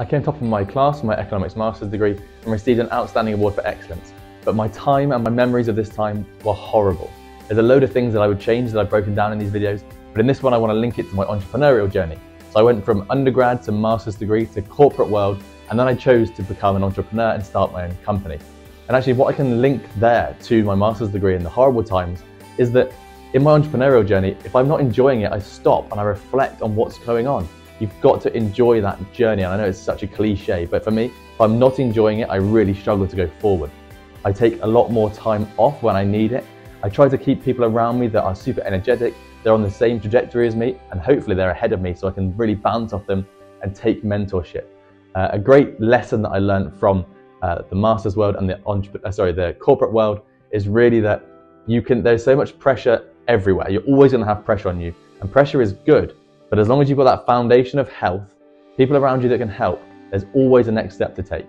I came top of my class for my economics master's degree and received an outstanding award for excellence. But my time and my memories of this time were horrible. There's a load of things that I would change that I've broken down in these videos, but in this one I want to link it to my entrepreneurial journey. So I went from undergrad to master's degree to corporate world, and then I chose to become an entrepreneur and start my own company. And actually what I can link there to my master's degree in the horrible times is that in my entrepreneurial journey, if I'm not enjoying it, I stop and I reflect on what's going on. You've got to enjoy that journey. And I know it's such a cliche, but for me, if I'm not enjoying it, I really struggle to go forward. I take a lot more time off when I need it. I try to keep people around me that are super energetic, they're on the same trajectory as me, and hopefully they're ahead of me so I can really bounce off them and take mentorship. Uh, a great lesson that I learned from uh, the master's world and the uh, sorry the corporate world is really that you can there's so much pressure everywhere. You're always going to have pressure on you, and pressure is good. But as long as you've got that foundation of health, people around you that can help, there's always a next step to take.